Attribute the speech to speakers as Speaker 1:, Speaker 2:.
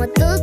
Speaker 1: como those